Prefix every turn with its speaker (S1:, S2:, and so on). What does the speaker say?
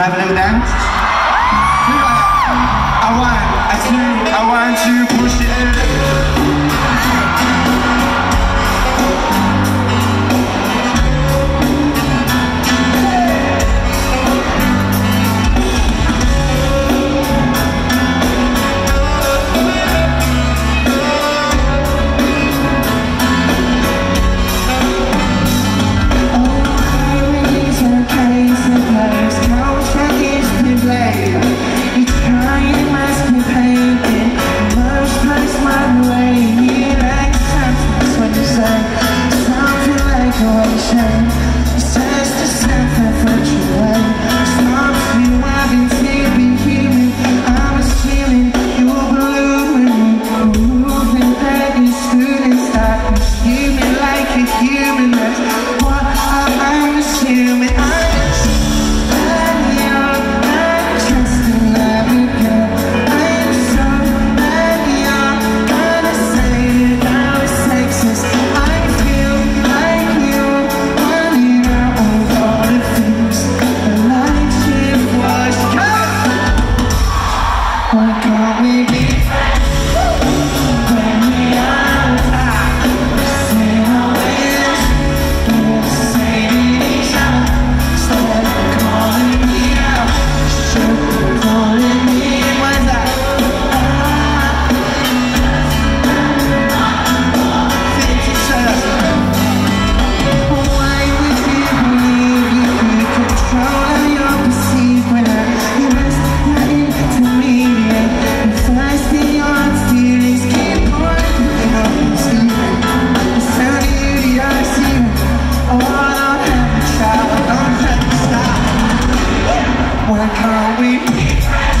S1: have a little dance? I want, I want, I want you.
S2: Can't we be? deep.